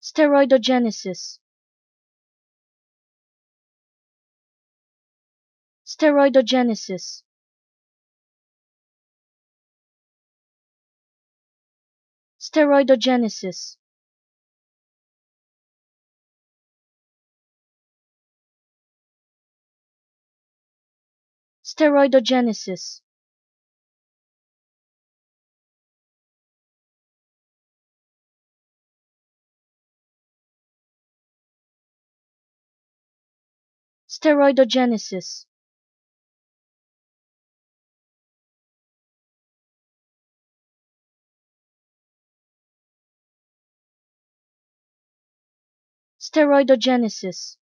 Steroidogenesis. Steroidogenesis. Steroidogenesis. Steroidogenesis Steroidogenesis. Steroidogenesis